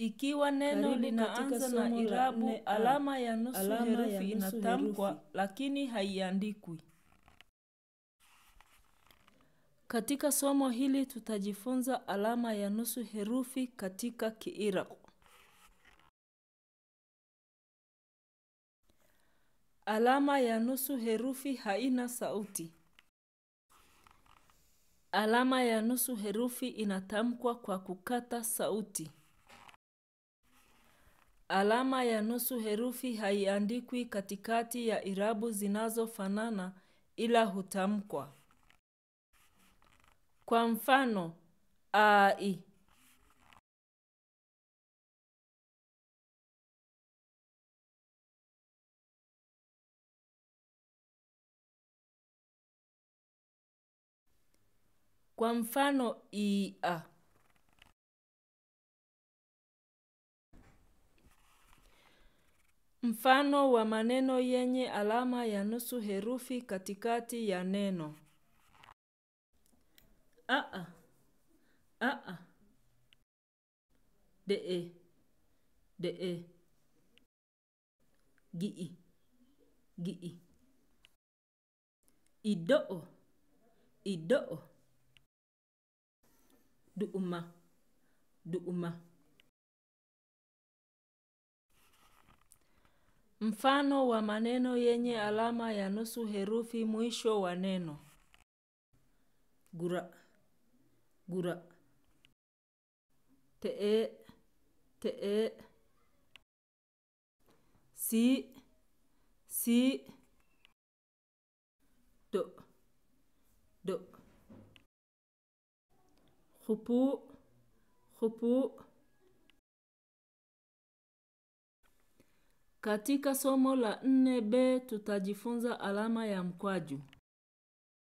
Ikiwa neno linaanza na irabu, alama ya nusu Alama ya herufi nusu inatamkwa herufi. lakini haiandikwi. Katika somo hili tutajifunza alama ya nusu herufi katika kiirabu Alama ya nusu herufi haina sauti. Alama ya nusu herufi inatamkwa kwa kukata sauti. Alama ya nusu herufi haiandikwi katikati ya irabu zinazofanana ila hutamkwa. Kwa mfano, ai. Kwa mfano, ia. Mfano wa maneno yenye alama ya nusu herufi katikati ya neno. Aa. Aa. Dee. Dee. Gii. Gii. Idoo. Idoo. Duuma. Duuma. Mfano wa maneno yenye alama ya nusu herufi mwisho wa neno. Gura. Gura. Te, te. Si. Si. Do. Do. Khupu. Khupu. Katika somo la 4b tutajifunza alama ya mkwaju.